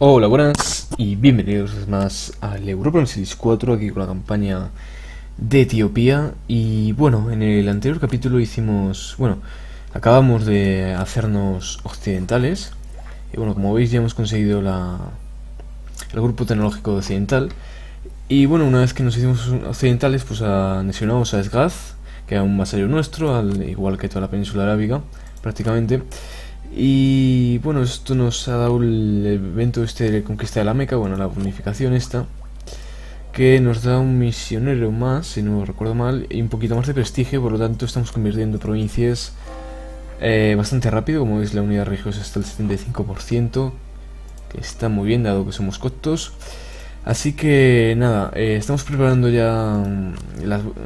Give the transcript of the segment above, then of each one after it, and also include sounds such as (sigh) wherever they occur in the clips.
Hola, buenas y bienvenidos más al Europa Series 4 aquí con la campaña de Etiopía. Y bueno, en el anterior capítulo hicimos, bueno, acabamos de hacernos occidentales. Y bueno, como veis ya hemos conseguido la, el grupo tecnológico occidental. Y bueno, una vez que nos hicimos occidentales pues anexionamos a Esgaz que era un vasallo nuestro, al igual que toda la península arábiga prácticamente y bueno, esto nos ha dado el evento este de conquista de la Meca, bueno, la bonificación esta, que nos da un misionero más, si no recuerdo mal, y un poquito más de prestigio, por lo tanto estamos convirtiendo provincias eh, bastante rápido, como veis la unidad religiosa está al 75%, que está muy bien dado que somos coptos. Así que nada, eh, estamos preparando ya, mm,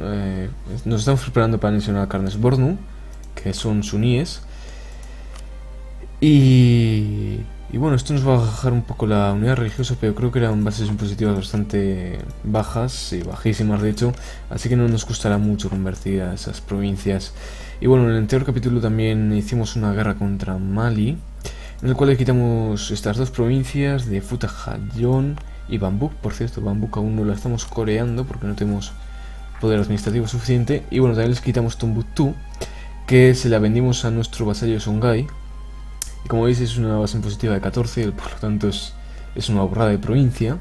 eh, nos estamos preparando para mencionar carnes Bornu, que son suníes, y, bueno, esto nos va a bajar un poco la unidad religiosa, pero creo que eran bases impositivas bastante bajas y bajísimas de hecho, así que no nos costará mucho convertir a esas provincias. Y bueno, en el anterior capítulo también hicimos una guerra contra Mali, en el cual le quitamos estas dos provincias de Futahayon y Bambuk. Por cierto, Bambuk aún no la estamos coreando porque no tenemos poder administrativo suficiente. Y bueno, también les quitamos Tombuktu, que se la vendimos a nuestro vasallo Songhai como veis es una base impositiva de 14, por lo tanto es, es una borrada de provincia.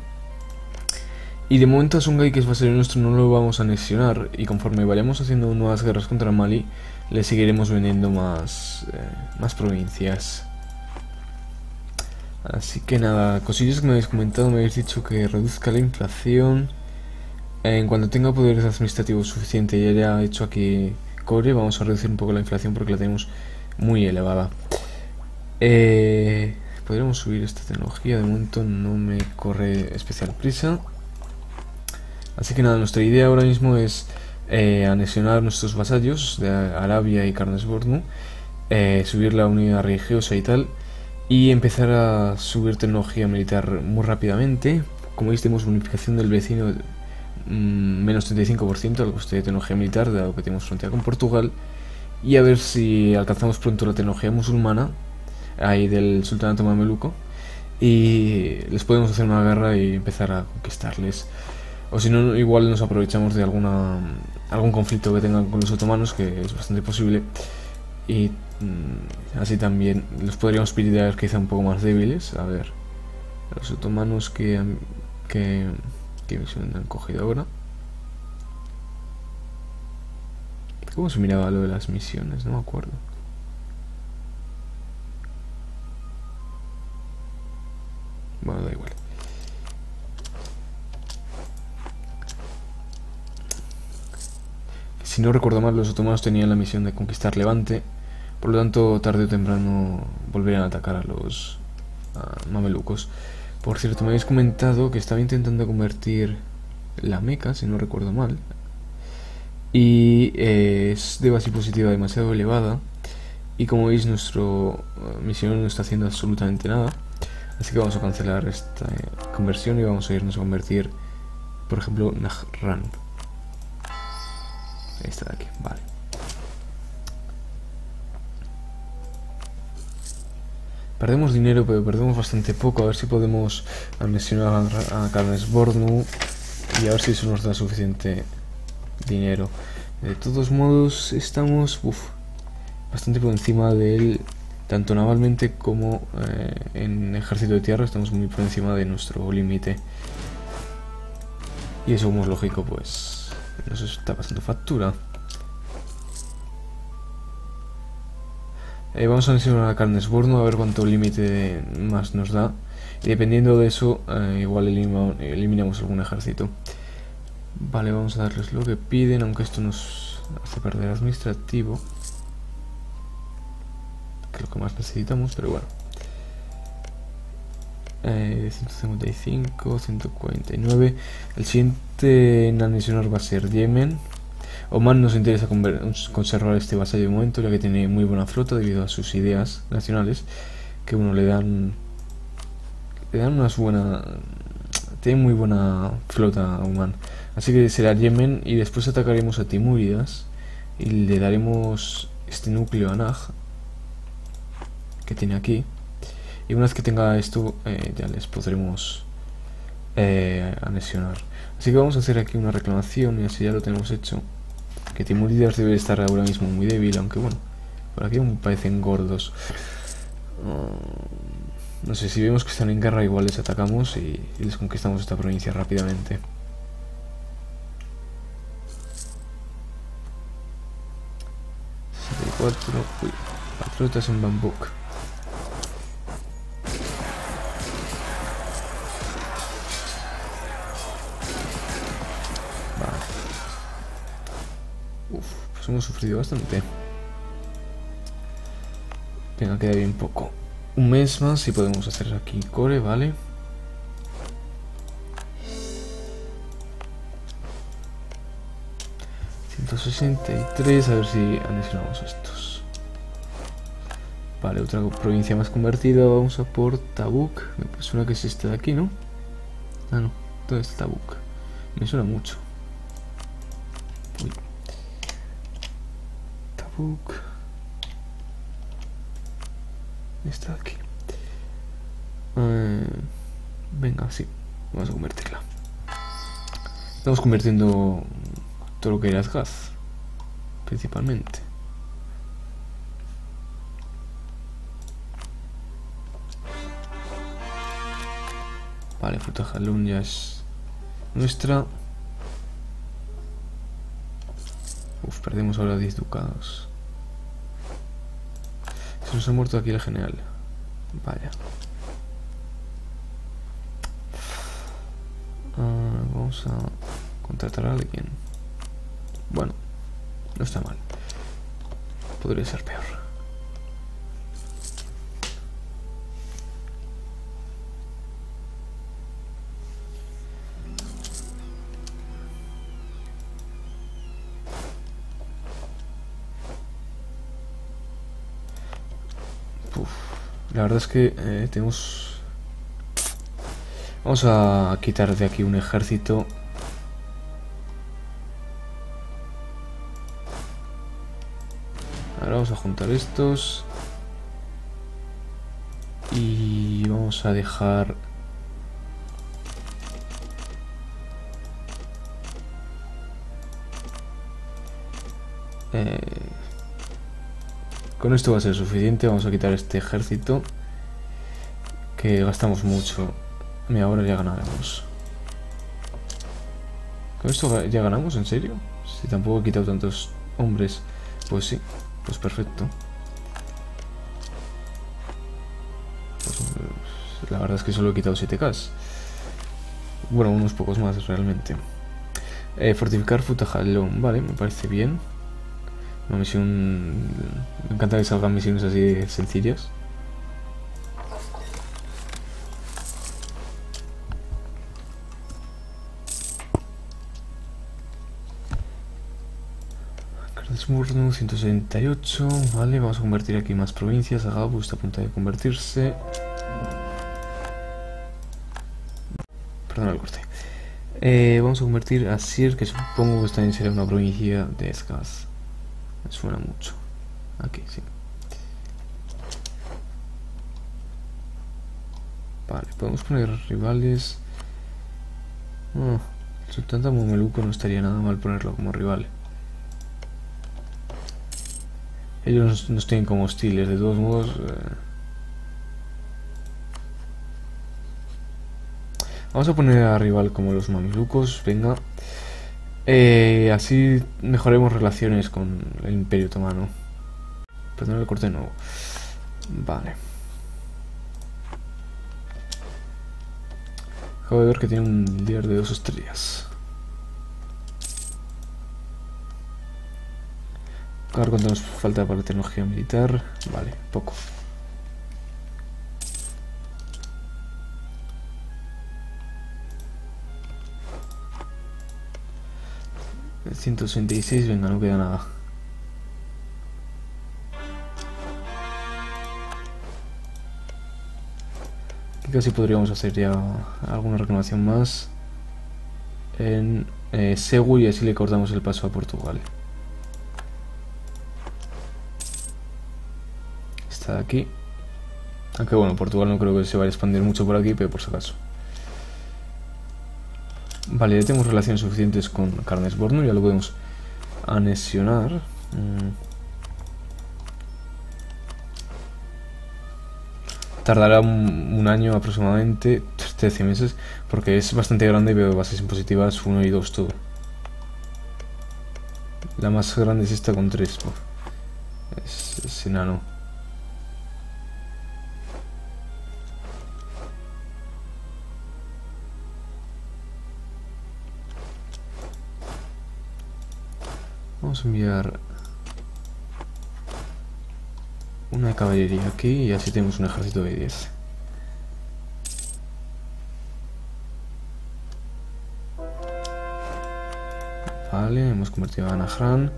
Y de momento a Sungai, que es base nuestro, no lo vamos a anexionar. Y conforme vayamos haciendo nuevas guerras contra Mali, le seguiremos vendiendo más, eh, más provincias. Así que nada, cosillas que me habéis comentado, me habéis dicho que reduzca la inflación. En cuanto tenga poderes administrativos suficiente y haya hecho aquí cobre, vamos a reducir un poco la inflación porque la tenemos muy elevada. Eh, podríamos subir esta tecnología, de momento no me corre especial prisa. Así que nada, nuestra idea ahora mismo es eh, anexionar nuestros vasallos de Arabia y Carnesbornu, eh, subir la unidad religiosa y tal, y empezar a subir tecnología militar muy rápidamente. Como veis tenemos bonificación del vecino mm, menos 35% al coste de tecnología militar, dado que tenemos frontera con Portugal, y a ver si alcanzamos pronto la tecnología musulmana ahí del sultanato mameluco y les podemos hacer una guerra y empezar a conquistarles. O si no, igual nos aprovechamos de alguna algún conflicto que tengan con los otomanos, que es bastante posible. Y mm, así también los podríamos que quizá un poco más débiles. A ver, los otomanos que, que, que misión han cogido ahora. ¿Cómo se miraba lo de las misiones? No me acuerdo. Bueno, da igual. Si no recuerdo mal, los otomanos tenían la misión de conquistar Levante. Por lo tanto, tarde o temprano volverían a atacar a los mamelucos. Por cierto, me habéis comentado que estaba intentando convertir la Meca, si no recuerdo mal. Y eh, es de base positiva demasiado elevada. Y como veis, nuestra misión no está haciendo absolutamente nada. Así que vamos a cancelar esta conversión y vamos a irnos a convertir, por ejemplo, Nahran. Esta de aquí, vale. Perdemos dinero, pero perdemos bastante poco. A ver si podemos anexionar a Carnes Bornu y a ver si eso nos da suficiente dinero. De todos modos, estamos bastante por encima del tanto navalmente como eh, en ejército de tierra estamos muy por encima de nuestro límite. Y eso como es lógico, pues nos está pasando factura. Eh, vamos a enseñar a Carnesborno a ver cuánto límite más nos da. Y dependiendo de eso, eh, igual eliminamos algún ejército. Vale, vamos a darles lo que piden, aunque esto nos hace perder administrativo lo que más necesitamos, pero bueno. 155, eh, 149. El siguiente en anexionar va a ser Yemen. Oman nos interesa conservar este vasallo de momento, ya que tiene muy buena flota debido a sus ideas nacionales, que uno le dan le dan unas buenas tiene muy buena flota a Oman. Así que será Yemen y después atacaremos a Timúridas y le daremos este núcleo a Naj que tiene aquí. Y una vez que tenga esto, eh, ya les podremos eh, anexionar. Así que vamos a hacer aquí una reclamación y así ya lo tenemos hecho. Que Timulidas debe estar ahora mismo muy débil, aunque bueno, por aquí me parecen gordos. Mm, no sé, si vemos que están en guerra igual les atacamos y, les conquistamos esta provincia rápidamente. Uy, patriotas en Bambuk. Hemos sufrido bastante. Venga, queda bien poco. Un mes más y podemos hacer aquí core, ¿vale? ...163... A ver si anexionamos estos. Vale, otra provincia más convertida. Vamos a por Tabuk. Me suena que es este de aquí, ¿no? Ah, no. Todo es Tabuk. Me suena mucho. Está aquí. Eh, venga, sí. Vamos a convertirla. Estamos convirtiendo todo lo que era gas. Principalmente. Vale, fruta jalón ya es nuestra. Uf, perdemos ahora 10 ducados. Se nos ha muerto aquí el general. Vaya. Ah, vamos a contratar a alguien. Bueno, no está mal. Podría ser peor. La verdad es que eh, tenemos... Vamos a quitar de aquí un ejército. Ahora vamos a juntar estos. Y vamos a dejar... Eh, con esto va a ser suficiente, vamos a quitar este ejército. Que gastamos mucho. Y ahora ya ganaremos. ¿Con esto ya ganamos? ¿En serio? Si tampoco he quitado tantos hombres. Pues sí, pues perfecto. Pues, la verdad es que solo he quitado 7k. Bueno, unos pocos más realmente. Eh, fortificar Futajalón, vale, me parece bien. Una misión... Me encanta que salgan misiones así sencillas. Murnu 168, vale, vamos a convertir aquí más provincias, Agabu está a punto de convertirse. Perdón el corte. Eh, vamos a convertir a Sir, que supongo que también será una provincia de Escaz. Suena mucho. Aquí, sí. Vale, podemos poner rivales. Oh, el Mameluco no estaría nada mal ponerlo como rival. Ellos nos tienen como hostiles, de todos modos. Eh. Vamos a poner a rival como los mamelucos, venga. Eh, así mejoremos relaciones con el Imperio Otomano. Perdón el corte de nuevo. Vale. Acabo de ver que tiene un líder de dos estrellas. A ver cuánto nos falta para la tecnología militar. Vale, poco. 166, venga, no queda nada. Casi podríamos hacer ya alguna reclamación más en eh, y así le cortamos el paso a Portugal. Está aquí. Aunque bueno, Portugal no creo que se vaya a expandir mucho por aquí, pero por si acaso. Vale, ya tenemos relaciones suficientes con Carnesborno, ya lo podemos anexionar. Mm. Tardará un, año aproximadamente, 13 meses, porque es bastante grande y veo bases impositivas 1 y 2 todo. La más grande es esta con 3. Es, es enano. Vamos a enviar una caballería aquí y así tenemos un ejército de 10. Vale, hemos convertido a Anahran.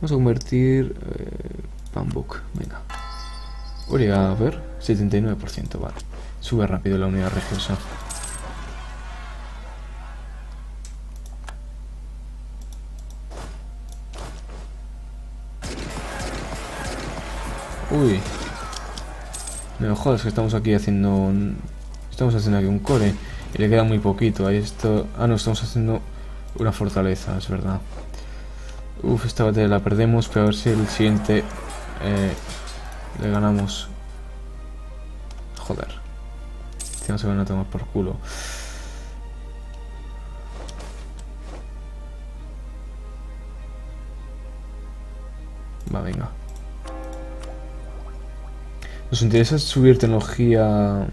Vamos a convertir... Eh, Bambuk, venga. Voy a ver, 79%, vale. Sube rápido la unidad religiosa. No jodas que estamos aquí haciendo un... Estamos haciendo aquí un core. Y le queda muy poquito. Ahí esto... Ah, no, estamos haciendo una fortaleza, es verdad. Uf, esta batalla la perdemos, pero a ver si el siguiente eh, le ganamos. Joder. Tenemos que a tomar por culo. Va, venga. Nos interesa subir tecnología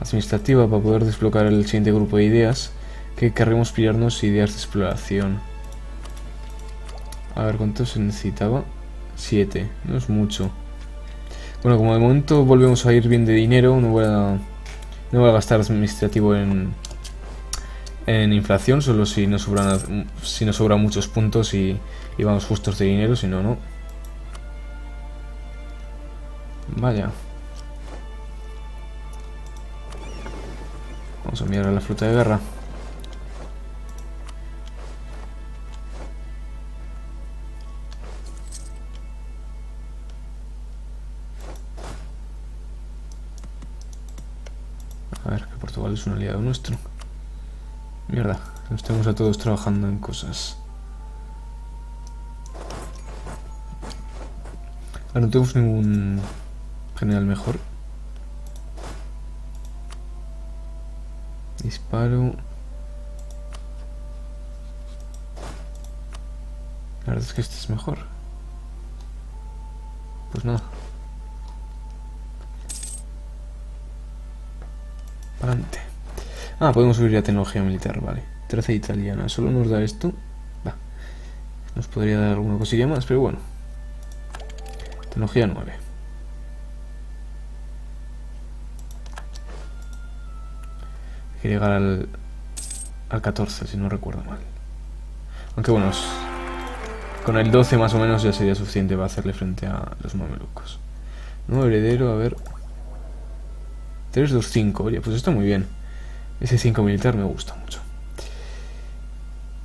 administrativa para poder desbloquear el siguiente grupo de ideas que querremos pillarnos ideas de exploración. A ver, ¿cuánto se necesitaba? 7, no es mucho. Bueno, como de momento volvemos a ir bien de dinero, no voy a, no voy a gastar administrativo en, en inflación, solo si nos sobran, si nos sobran muchos puntos y, y vamos justos de dinero, si no, no. Vaya. Vamos a mirar a la flota de guerra. A ver, que Portugal es un aliado nuestro. Mierda, nos tenemos a todos trabajando en cosas. Ah, no tenemos ningún general mejor. Disparo. La verdad es que este es mejor. Pues nada. Adelante. Ah, podemos subir ya tecnología militar, vale. 13 italiana. Solo nos da esto. Va. Nos podría dar alguna cosilla más, pero bueno. Tecnología 9. Que llegar al, al 14, si no recuerdo mal. Aunque bueno, con el 12 más o menos ya sería suficiente para hacerle frente a los mamelucos. Nuevo heredero, a ver. 3, 2, 5. Oye, pues está muy bien. Ese 5 militar me gusta mucho.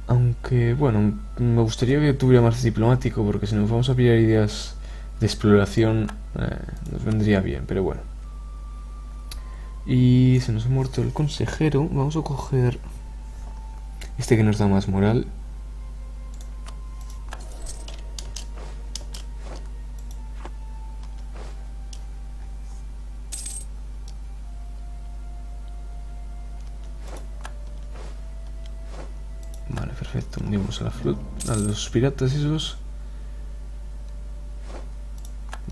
Aunque, bueno, me gustaría que tuviera más diplomático, porque si nos vamos a pillar ideas de exploración, eh, nos vendría bien, pero bueno. Y se nos ha muerto el consejero. Vamos a coger este que nos da más moral. Vale, perfecto. Unimos a, la a los piratas esos.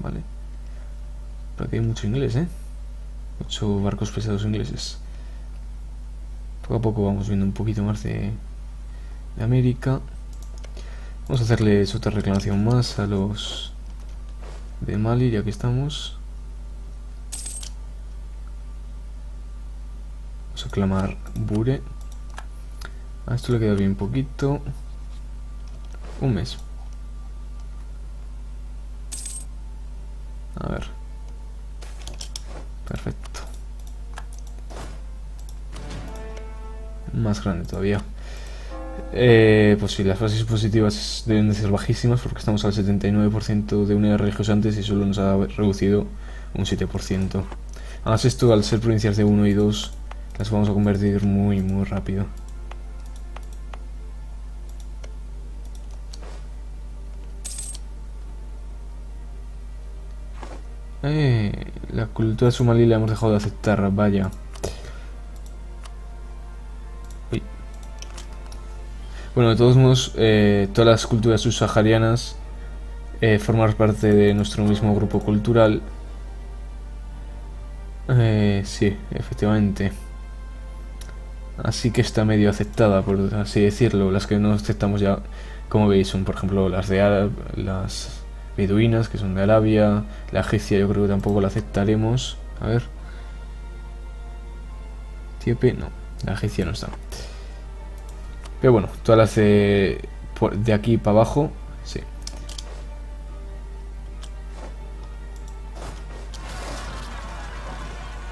Vale. Por aquí hay mucho inglés, ¿eh? Ocho barcos pesados ingleses. Poco a poco vamos viendo un poquito más de, de América. Vamos a hacerles otra reclamación más a los de Mali, ya que estamos. Vamos a clamar Bure. A esto le queda bien poquito. Un mes. A ver. Grande todavía. Eh, pues sí, las fases positivas deben de ser bajísimas porque estamos al 79% de unidades antes y solo nos ha reducido un 7%. Además esto al ser provincias de 1 y 2 las vamos a convertir muy muy rápido. Eh, la cultura somalí la hemos dejado de aceptar, vaya. Bueno, de todos modos, eh, todas las culturas subsaharianas eh, forman parte de nuestro mismo grupo cultural. Eh, sí, efectivamente. Así que está medio aceptada, por así decirlo. Las que no aceptamos ya, como veis, son por ejemplo las de Arab, las beduinas, que son de Arabia. La egipcia yo creo que tampoco la aceptaremos. A ver. Tiepe, no. La egipcia no está. Pero bueno, todas las de, de aquí para abajo, sí.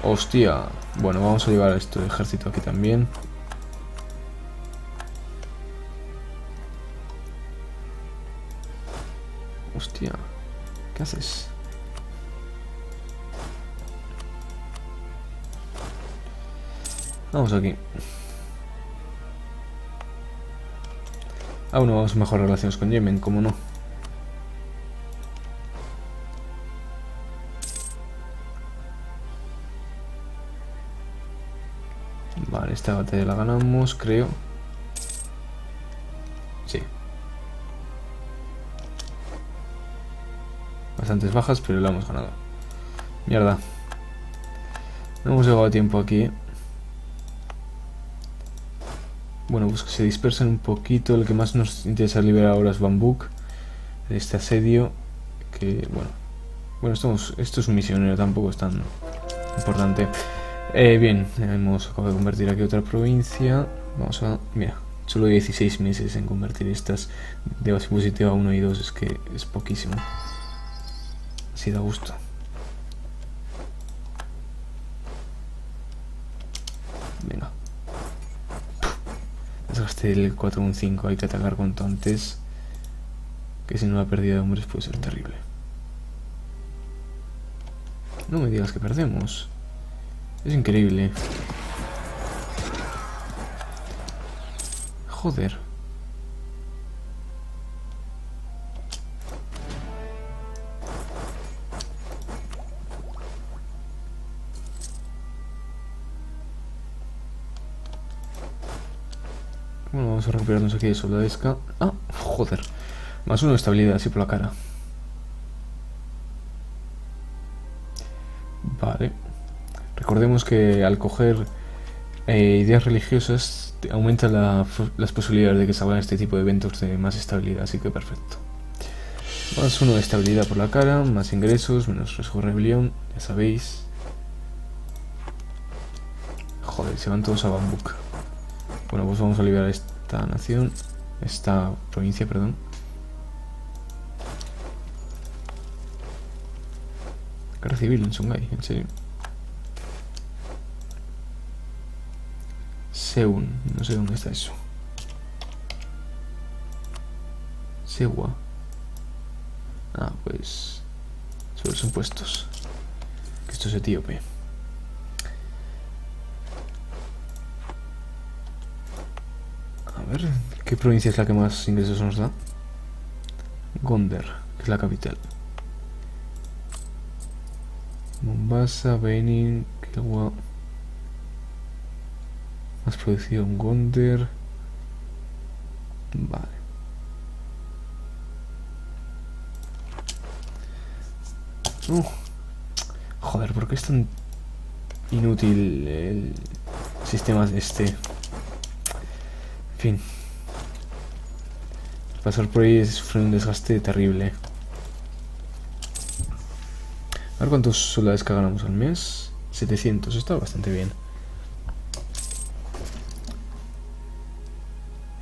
Hostia. Bueno, vamos a llevar esto de ejército aquí también. Hostia. ¿Qué haces? Vamos aquí. Aún no vamos a mejorar relaciones con Yemen, como no. Vale, esta batalla la ganamos, creo. Sí. Bastantes bajas, pero la hemos ganado. Mierda. No hemos llegado a tiempo aquí. Bueno, pues que se dispersen un poquito. El que más nos interesa liberar ahora es Bambuk. De este asedio. Que, bueno. Bueno, esto, esto es un misionero, tampoco es tan importante. Eh, bien, hemos acabado de convertir aquí otra provincia. Vamos a... Mira, solo 16 meses en convertir estas de base positiva 1 y 2. Es que es poquísimo. Así da gusto. Venga. El 4-1-5. Hay que atacar cuanto antes. Que si no la pérdida de hombres puede ser terrible. No me digas que perdemos. Es increíble. Joder. Vamos a recuperarnos aquí de soldadesca. Ah, joder. Más uno de estabilidad así por la cara. Vale. Recordemos que al coger eh, ideas religiosas aumenta las posibilidades de que salgan este tipo de eventos de más estabilidad, así que perfecto. Más uno de estabilidad por la cara, más ingresos, menos riesgo de rebelión, ya sabéis. Joder, se van todos a Bambuk. Bueno, pues vamos a liberar esta nación, esta provincia, perdón. Guerra civil en Songhai, en serio. Seun, no sé dónde está eso. Sewa. Ah, pues... Sobre los impuestos. Que esto es etíope. ¿Qué provincia es la que más ingresos nos da? Gonder, que es la capital. Mombasa, Benin, Kilwa... Más producción Gonder. Vale. Uh. Joder, ¿por qué es tan inútil el sistema este? Fin. Pasar por ahí sufrir un desgaste terrible. A ver cuántos soldados que ganamos al mes. 700, está bastante bien.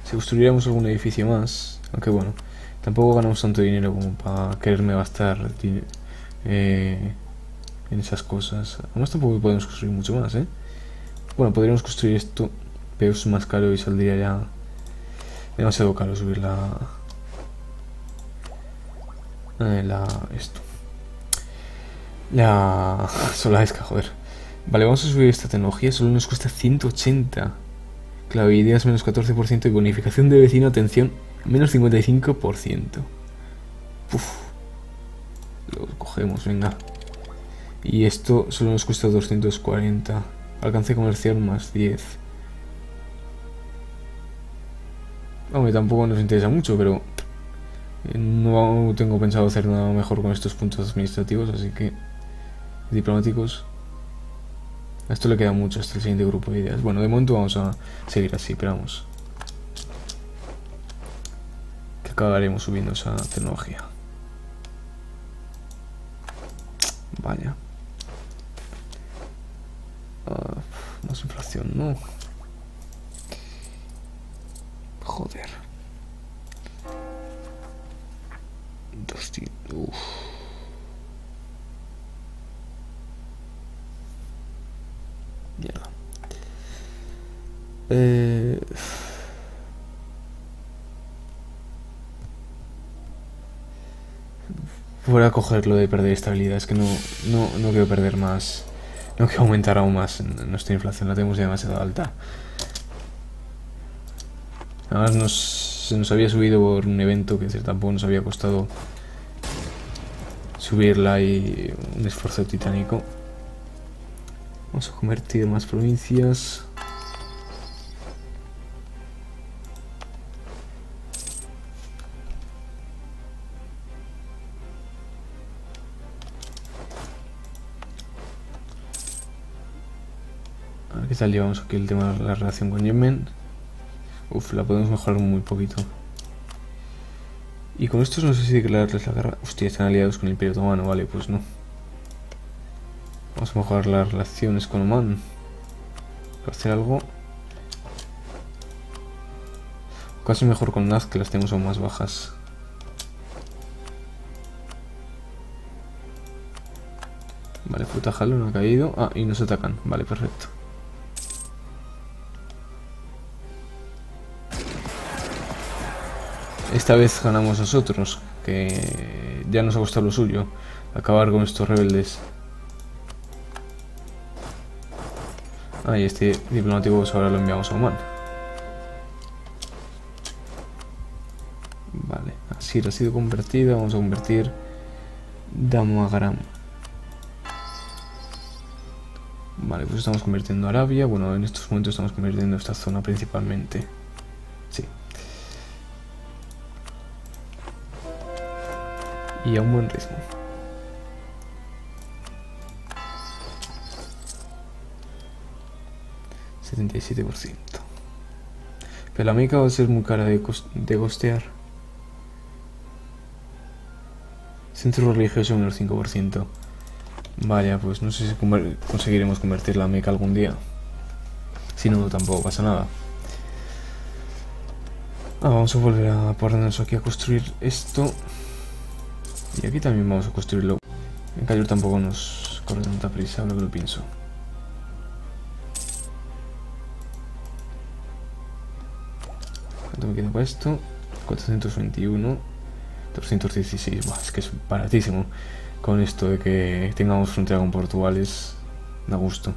Si construyéramos algún edificio más, aunque bueno, tampoco ganamos tanto dinero como para quererme gastar eh, en esas cosas. Además tampoco podemos construir mucho más, ¿eh? Bueno, podríamos construir esto, pero es más caro y saldría ya demasiado caro subir la... Eh, la esto. La (laughs) Solaesca, joder. Vale, vamos a subir esta tecnología, solo nos cuesta 180. Clavideas menos 14% y bonificación de vecino, atención, menos 55%. Uf. Lo cogemos, venga. Y esto solo nos cuesta 240. Alcance comercial más 10. Aunque tampoco nos interesa mucho, pero eh, no tengo pensado hacer nada mejor con estos puntos administrativos, así que diplomáticos. A esto le queda mucho hasta el siguiente grupo de ideas. Bueno, de momento vamos a seguir así, pero vamos. Que acabaremos subiendo esa tecnología. Vaya. Uh, más inflación, no. Voy a coger lo de perder estabilidad. Es que no, no, no quiero perder más. No quiero aumentar aún más nuestra inflación. La tenemos ya demasiado alta. Además nos, se nos había subido por un evento que tampoco nos había costado subirla y un esfuerzo titánico. Vamos a convertir más provincias. Tal llevamos aquí el tema de la relación con Yemen. Uf, la podemos mejorar muy poquito. Y con estos no sé si declararles la guerra. Hostia, están aliados con el Imperio Otomano, vale, pues no. Vamos a mejorar las relaciones con Oman. Para hacer algo. Casi mejor con Naz, que las tenemos aún más bajas. Vale, fruta no ha caído. Ah, y nos atacan. Vale, perfecto. Esta vez ganamos nosotros, que ya nos ha costado lo suyo, acabar con estos rebeldes. Ah, y este diplomático pues ahora lo enviamos a Oman. Vale, así ha sido convertida, vamos a convertir Damagaram. Vale, pues estamos convirtiendo Arabia, bueno, en estos momentos estamos convirtiendo esta zona principalmente. Sí. Y a un buen ritmo. ...77%... Pero la América va a ser muy cara de, de costear. Centro religioso menos 5%. Vaya, pues no sé si conseguiremos convertir la Meca algún día. Si no, tampoco pasa nada. Ah, vamos a volver a ponernos aquí a construir esto. Y aquí también vamos a construirlo. En Cayo tampoco nos corre tanta prisa, ahora que lo pienso. ¿Cuánto me queda para esto? 421. 216. es que es baratísimo. Con esto de que tengamos frontera con Portugal es... Da gusto.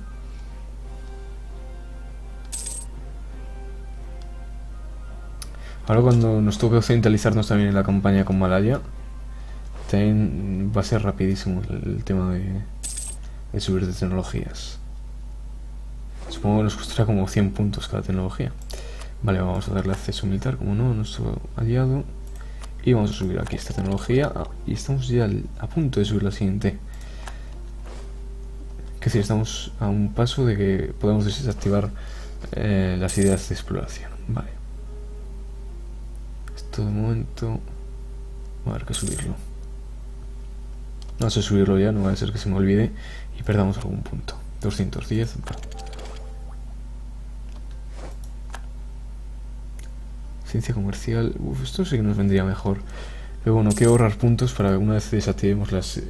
Ahora cuando nos toque occidentalizarnos también en la campaña con Malaya, también va a ser rapidísimo el, tema de, subir de tecnologías. Supongo que nos costará como 100 puntos cada tecnología. Vale, vamos a darle acceso militar, como no, a nuestro aliado. Y vamos a subir aquí esta tecnología. Ah, y estamos ya a punto de subir la siguiente. Es decir, estamos a un paso de que podemos desactivar eh, las ideas de exploración. Vale. Esto de momento... Va a haber que subirlo. No sé subirlo ya, no va a ser que se me olvide y perdamos algún punto. 210. Ciencia comercial. Uf, esto sí que nos vendría mejor. Pero bueno, que ahorrar puntos para una vez desactivemos las eh,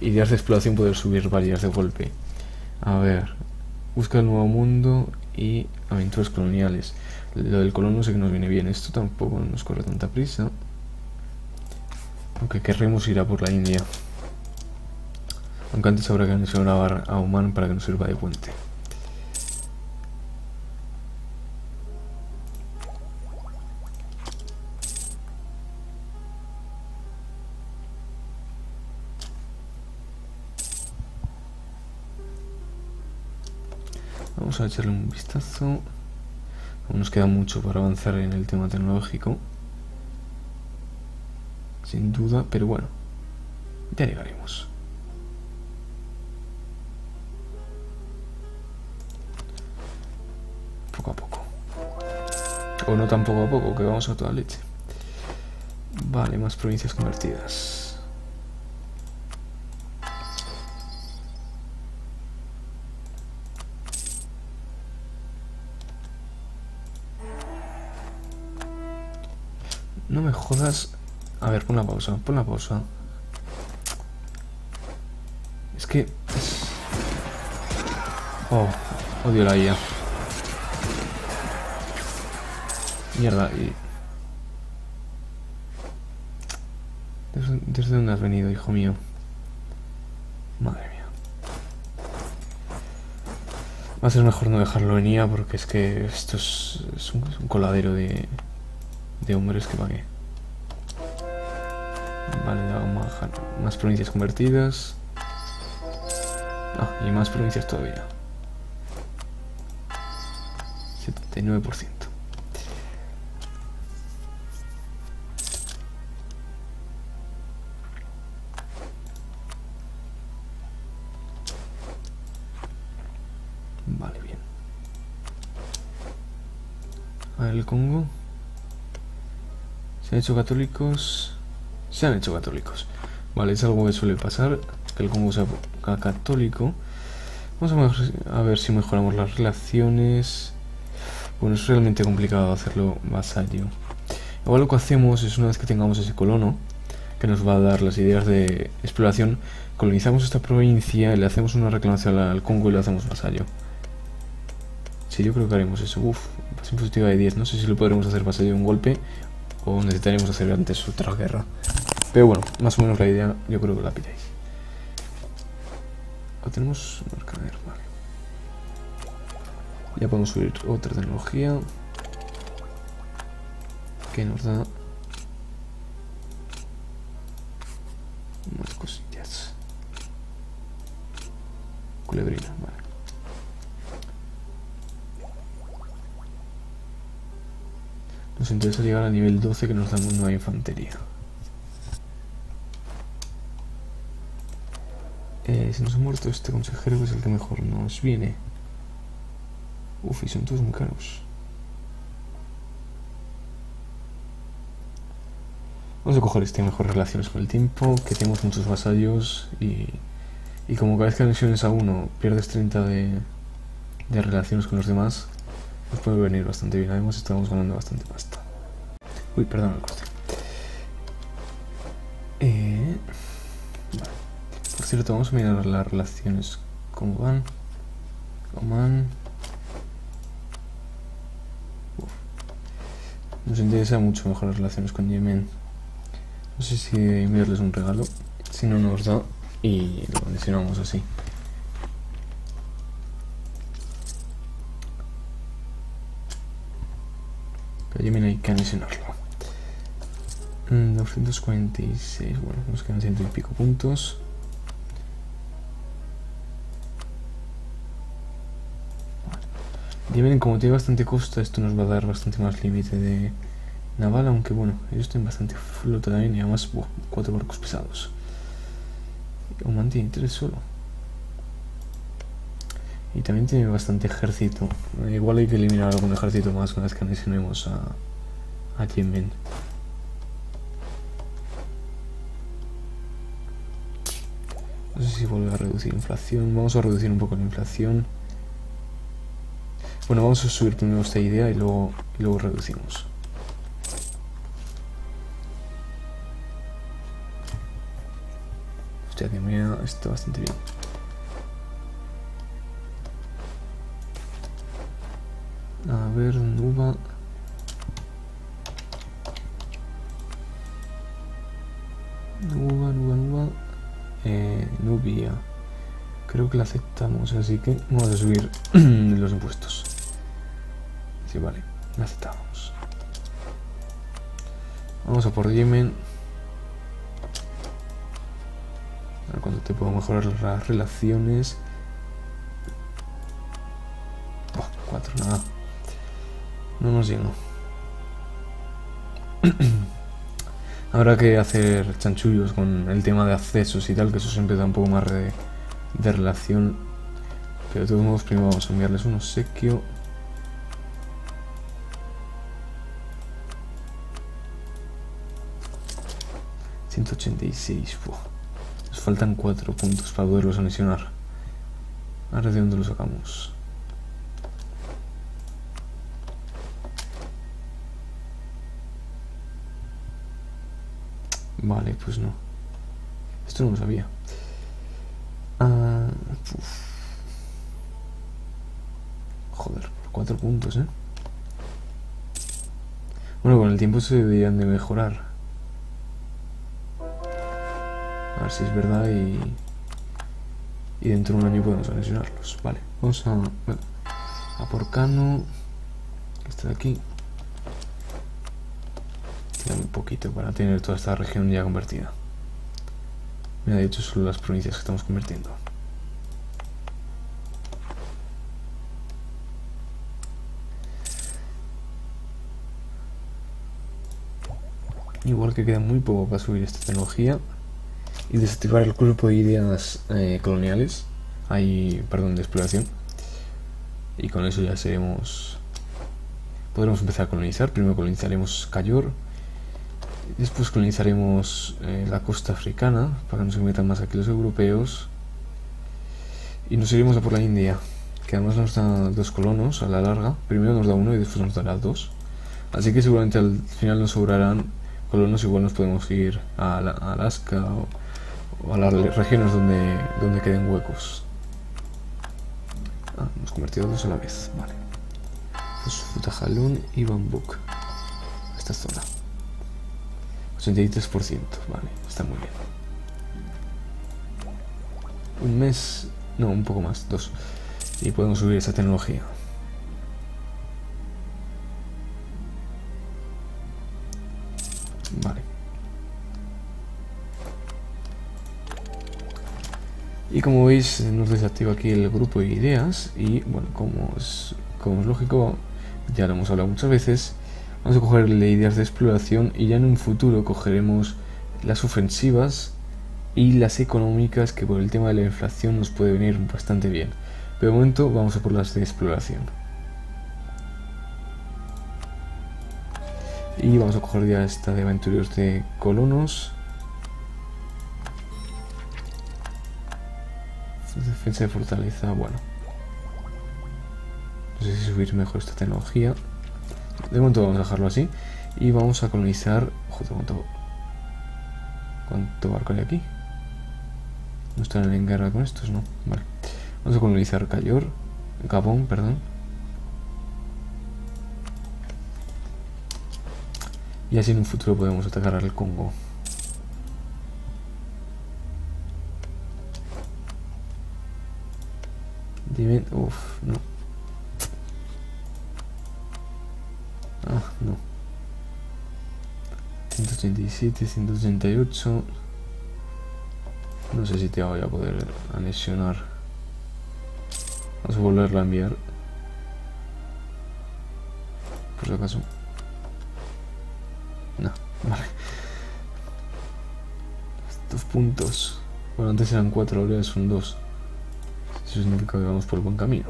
ideas de exploración poder subir varias de golpe. A ver. Busca el nuevo mundo y aventuras coloniales. Lo del colono sé que nos viene bien. Esto tampoco nos corre tanta prisa. Aunque querremos ir a por la India. Aunque antes habrá que anexionar a Oman para que nos sirva de puente. Vamos a echarle un vistazo. Aún nos queda mucho para avanzar en el tema tecnológico. Sin duda, pero bueno, ya llegaremos. O no tan poco a poco, que vamos a toda leche. Vale, más provincias convertidas. No me jodas. A ver, pon la pausa, pon la pausa. Es que... Oh, odio la IA. Mierda, y... ¿Desde, ¿Desde dónde has venido, hijo mío? Madre mía. Va a ser mejor no dejarlo en IA porque es que esto es, un, coladero de de hombres que pagué. Vale, vamos a bajar más provincias convertidas. Ah, y más provincias todavía. 79%. Congo. ¿Se han hecho católicos? Se han hecho católicos. Vale, es algo que suele pasar, que el Congo sea católico. Vamos a ver si mejoramos las relaciones. Bueno, es realmente complicado hacerlo vasallo. Igual lo que hacemos es una vez que tengamos ese colono, que nos va a dar las ideas de exploración, colonizamos esta provincia, le hacemos una reclamación al Congo y le hacemos vasallo. Sí, yo creo que haremos eso. Uf, pasión positiva de 10. No sé si lo podremos hacer vasallo de un golpe o necesitaremos hacer antes otra guerra. Pero bueno, más o menos la idea yo creo que la pilláis. O tenemos mercader, vale. Ya podemos subir otra tecnología que nos da más cosillas. Culebrina, vale. Nos interesa llegar a nivel 12 que nos da nueva infantería. Eh, se nos ha muerto este consejero que es el que mejor nos viene. Uf, y son todos muy caros. Vamos a coger este mejores relaciones con el tiempo, que tenemos muchos vasallos y, y como cada vez que anexiones a uno pierdes 30 de, de relaciones con los demás, nos puede venir bastante bien. Además estamos ganando bastante pasta. Uy, perdón el corte. Eh, Por cierto, vamos a mirar las relaciones. ¿Cómo van? Oman. Nos interesa mucho mejor las relaciones con Yemen. No sé si enviarles un regalo. Si no nos da. Y lo condicionamos así. Yemen hay que anexionarlo. 246, mm, bueno, nos quedan ciento y pico puntos. Yemen, como tiene bastante costa, esto nos va a dar bastante más límite de naval, aunque bueno, ellos tienen bastante flota también y además, cuatro barcos pesados. Oman tiene tres solo. Y también tiene bastante ejército. Igual hay que eliminar algún ejército más una vez que anexionemos a, a Yemen. No sé si vuelve a reducir inflación. Vamos a reducir un poco la inflación. Bueno, vamos a subir primero esta idea y luego, luego reducimos. Hostia, que me está bastante bien. A ver, Nuba. Que la aceptamos, así que vamos a subir (clears throat) los impuestos. Sí, vale, la aceptamos. Vamos a por Yemen. A ver cuánto te puedo mejorar las relaciones. Oh, cuatro, nada. No nos llega. (clears throat) Habrá que hacer chanchullos con el tema de accesos y tal, que eso siempre da un poco más de, de relación. Pero de todos modos, primero vamos a enviarles un obsequio. ...186... Nos faltan 4 puntos para poderlos anexionar. Ahora de dónde lo sacamos. Vale, pues no. Esto no lo sabía. Joder, por cuatro puntos, ¿eh? Bueno, con el tiempo se deberían de mejorar. A ver si es verdad y... Y dentro de un año podemos anexionarlos. Vale, vamos a... A por Cano. Este de aquí. Queda un poquito para tener toda esta región ya convertida. Me ha dicho solo las provincias que estamos convirtiendo. Igual que queda muy poco para subir esta tecnología y desactivar el grupo de ideas eh, coloniales, hay, perdón, de exploración. Y con eso ya seremos... Podremos empezar a colonizar. Primero colonizaremos Cayor, Después colonizaremos eh, la costa africana para que no se metan más aquí los europeos. Y nos iremos a por la India, que además nos da dos colonos a la larga. Primero nos da uno y después nos dará dos. Así que seguramente al final nos sobrarán colonos, igual nos podemos ir a, Alaska o, a las regiones donde, donde queden huecos. Ah, hemos convertido dos a la vez, vale. Futajalun y Bambuk. Esta zona. 83%, vale, está muy bien. Un mes, no, un poco más, dos. Y podemos subir esa tecnología. Y como veis, nos desactiva aquí el grupo de ideas. Y bueno, como es, lógico, ya lo hemos hablado muchas veces, Vamos a cogerle ideas de exploración y ya en un futuro cogeremos las ofensivas y las económicas que por el tema de la inflación nos puede venir bastante bien. Pero de momento vamos a por las de exploración. Y vamos a coger ya esta de aventureros de colonos. Defensa de fortaleza, bueno. No sé si subir mejor esta tecnología. De momento vamos a dejarlo así. Y vamos a colonizar... Joder, ¿cuánto, cuánto barco hay aquí? ¿No están en guerra con estos? No. Vale. Vamos a colonizar Cayor. Gabón, perdón. Y así en un futuro podemos atacar al Congo. Dime... Uf, no. Ah, no. 187, 188. No sé si te voy a poder anexionar. Vamos a volverlo a enviar. Por si acaso. No, vale. Dos puntos. Bueno, antes eran cuatro, ahora son dos. Eso significa que vamos por el buen camino.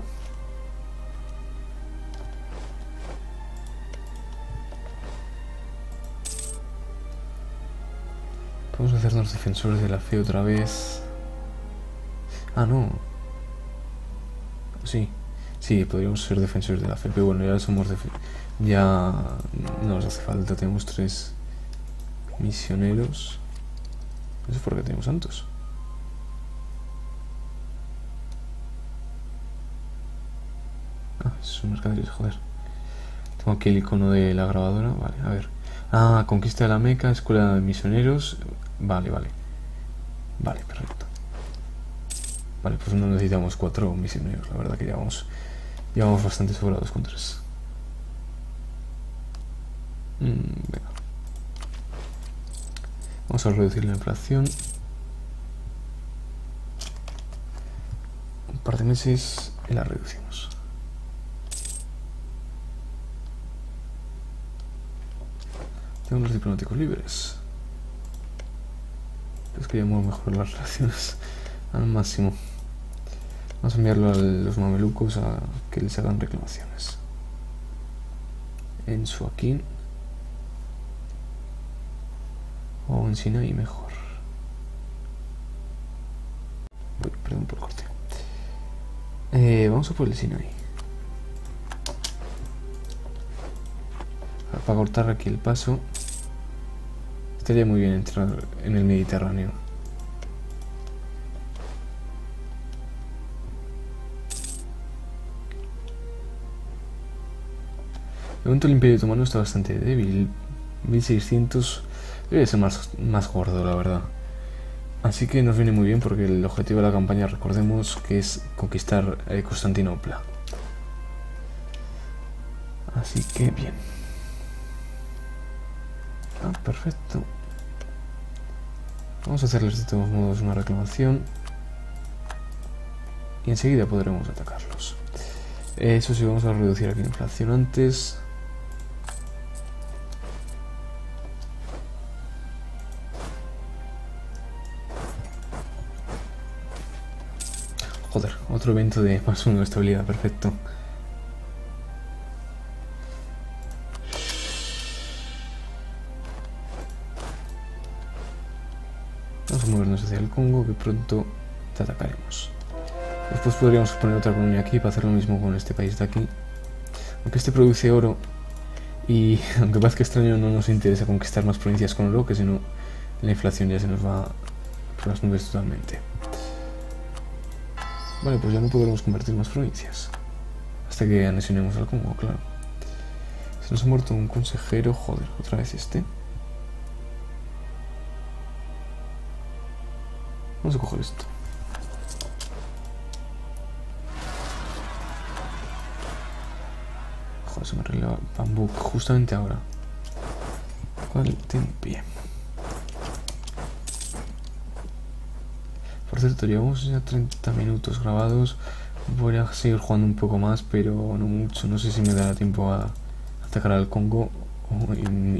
A hacernos defensores de la fe otra vez. Ah, no. Sí. Sí, podríamos ser defensores de la fe, pero bueno, ya somos Ya no nos hace falta, tenemos tres misioneros. No sé por qué tenemos tantos. Son mercaderes, joder. Tengo aquí el icono de la grabadora. Vale, a ver. Ah, conquista de la Meca, escuela de misioneros, Vale, vale. Vale, perfecto. Vale, pues no necesitamos cuatro misioneros, la verdad que ya vamos, ya bastante sobrados con tres. Mm, venga. Vamos a reducir la inflación. Un par de meses y la reducimos. Tengo los diplomáticos libres. Es que queríamos mejorar las (laughs) relaciones al máximo. Vamos a enviarlo a los mamelucos a que les hagan reclamaciones. En Suaquín o en Sinai mejor. perdón por corte. Eh, vamos a por el Sinai. Para cortar aquí el paso. Estaría muy bien entrar en el Mediterráneo. De momento el Imperio Otomano está bastante débil. 1600 debe ser más, más gordo, la verdad. Así que nos viene muy bien porque el objetivo de la campaña, recordemos, que es conquistar eh, Constantinopla. Así que bien. Ah, perfecto. Vamos a hacerles de todos modos una reclamación. Y enseguida podremos atacarlos. Eso sí, vamos a reducir aquí la inflación antes. Joder, otro evento de más uno de estabilidad, perfecto. Congo que pronto te atacaremos. Después podríamos poner otra colonia aquí para hacer lo mismo con este país de aquí. Aunque este produce oro y (laughs) aunque parezca extraño no nos interesa conquistar más provincias con oro que si no la inflación ya se nos va por las nubes totalmente. Vale, pues ya no podremos convertir más provincias. Hasta que anexionemos al Congo, claro. Se nos ha muerto un consejero, joder, otra vez este. Vamos a coger esto. Joder, se me arregla Bambuk justamente ahora. ¿Cuál? Bien. Por cierto, llevamos ya 30 minutos grabados. Voy a seguir jugando un poco más, pero no mucho. No sé si me dará tiempo a atacar al Congo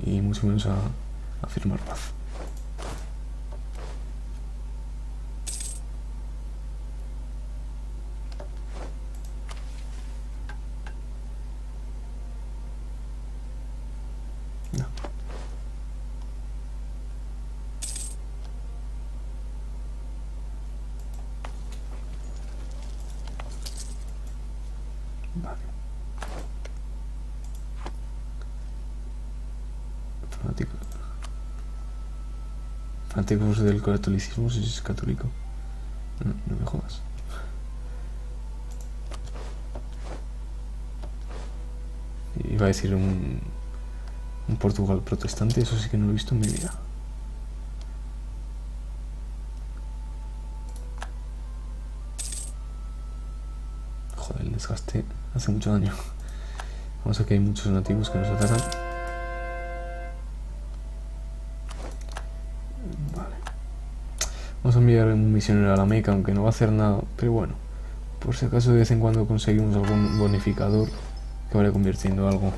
y, mucho menos a firmar paz. Del catolicismo si es católico. No, me jodas. Iba a decir un, un Portugal protestante, eso sí que no lo he visto en mi vida. Joder, el desgaste hace mucho daño. Vamos a que hay muchos nativos que nos atacan. Vamos a enviar un misionero a la Meca, aunque no va a hacer nada, pero bueno, por si acaso de vez en cuando conseguimos algún bonificador que vaya convirtiendo algo.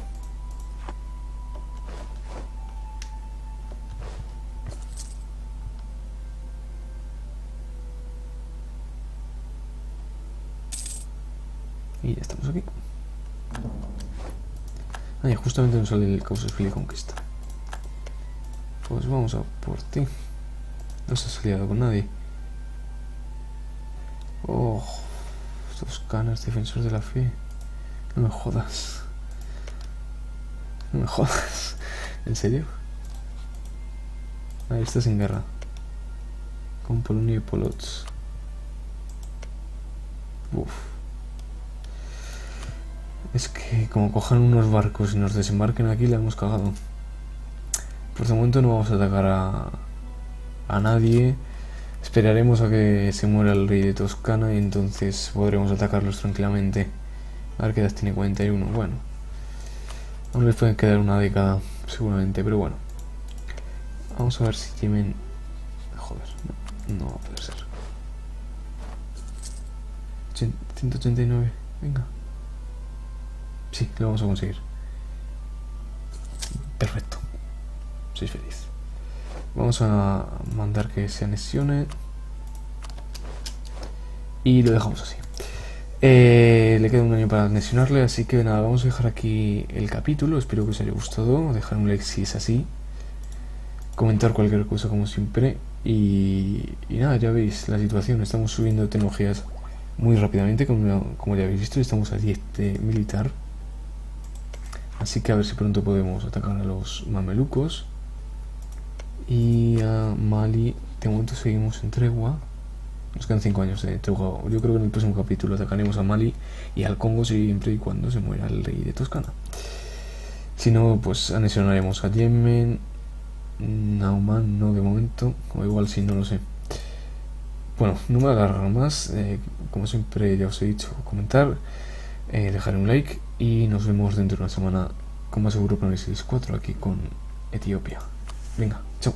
Y ya estamos aquí. Ah, justamente nos sale el caos de conquista. Pues vamos a por ti. No se ha salido con nadie. Oh, estos canas, defensores de la fe. No me jodas. No me jodas. (laughs) ¿En serio? Ahí estás en guerra. Con Polonia y Polots. Uf. Es que como cojan unos barcos y nos desembarquen aquí, la hemos cagado. Por el momento no vamos a atacar a, a nadie Esperaremos a que se muera el rey de Toscana y entonces podremos atacarlos tranquilamente. A ver qué edad tiene 41. Bueno, aún les puede quedar una década, seguramente, pero bueno. Vamos a ver si Yemen... Joder, no, no va a poder ser. 189, venga. Sí, lo vamos a conseguir. Perfecto. Soy feliz. Vamos a mandar que se anexione. Y lo dejamos así. Eh, le queda un año para anexionarle, así que nada, vamos a dejar aquí el capítulo. Espero que os haya gustado. Dejar un like si es así. Comentar cualquier cosa como siempre. Y, nada, ya veis la situación. Estamos subiendo tecnologías muy rápidamente, como, como ya habéis visto. Estamos a 10 de militar. Así que a ver si pronto podemos atacar a los mamelucos. Y a Mali, de momento seguimos en tregua. Nos quedan 5 años de tregua. Yo creo que en el próximo capítulo atacaremos a Mali y al Congo siempre y cuando se muera el rey de Toscana. Si no, pues anexionaremos a Yemen, Nauman, no de momento, o igual si no lo sé. Bueno, no me agarrar más. Eh, como siempre ya os he dicho, comentar, eh, dejar un like y nos vemos dentro de una semana con más Europa Análisis 4 aquí con Etiopía. Venga, chao.